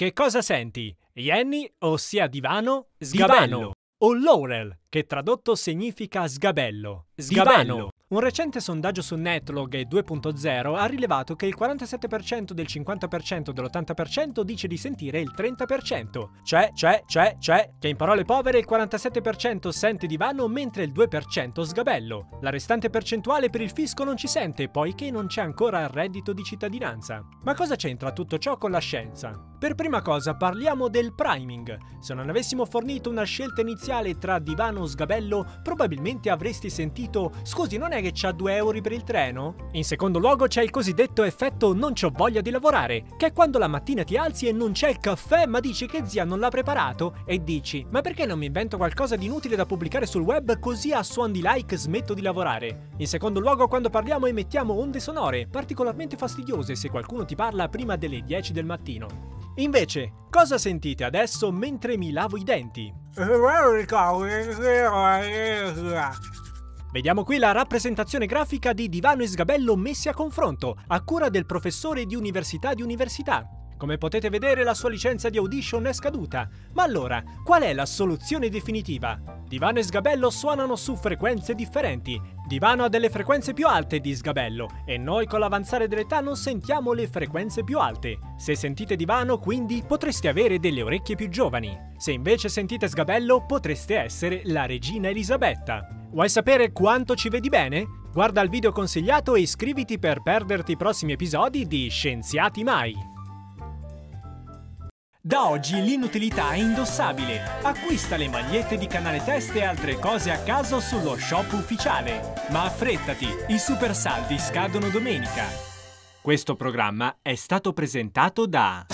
Che cosa senti? Jenny, ossia divano, sgabello, o Laurel, che tradotto significa sgabello, sgabello. Un recente sondaggio su Netlog 2.0 ha rilevato che il 47% del 50% dell'80% dice di sentire il 30%. Cioè, cioè, cioè, cioè, che in parole povere il 47% sente divano mentre il 2% sgabello. La restante percentuale per il fisco non ci sente, poiché non c'è ancora il reddito di cittadinanza. Ma cosa c'entra tutto ciò con la scienza? Per prima cosa parliamo del priming. Se non avessimo fornito una scelta iniziale tra divano o sgabello, probabilmente avresti sentito «Scusi, non è che c'ha 2 euro per il treno? In secondo luogo c'è il cosiddetto effetto non c'ho voglia di lavorare, che è quando la mattina ti alzi e non c'è il caffè ma dici che zia non l'ha preparato e dici ma perché non mi invento qualcosa di inutile da pubblicare sul web così a suon di like smetto di lavorare? In secondo luogo quando parliamo emettiamo onde sonore, particolarmente fastidiose se qualcuno ti parla prima delle 10 del mattino. Invece, cosa sentite adesso mentre mi lavo i denti? Vediamo qui la rappresentazione grafica di divano e sgabello messi a confronto, a cura del professore di università di università. Come potete vedere la sua licenza di Audition è scaduta, ma allora qual è la soluzione definitiva? Divano e sgabello suonano su frequenze differenti. Divano ha delle frequenze più alte di sgabello e noi con l'avanzare dell'età non sentiamo le frequenze più alte. Se sentite divano quindi potreste avere delle orecchie più giovani. Se invece sentite sgabello potreste essere la regina Elisabetta. Vuoi sapere quanto ci vedi bene? Guarda il video consigliato e iscriviti per perderti i prossimi episodi di Scienziati Mai. Da oggi l'inutilità è indossabile. Acquista le magliette di Canale Test e altre cose a caso sullo shop ufficiale. Ma affrettati, i super saldi scadono domenica. Questo programma è stato presentato da...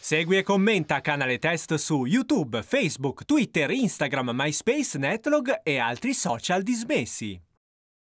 Segui e commenta Canale Test su YouTube, Facebook, Twitter, Instagram, MySpace, Netlog e altri social dismessi.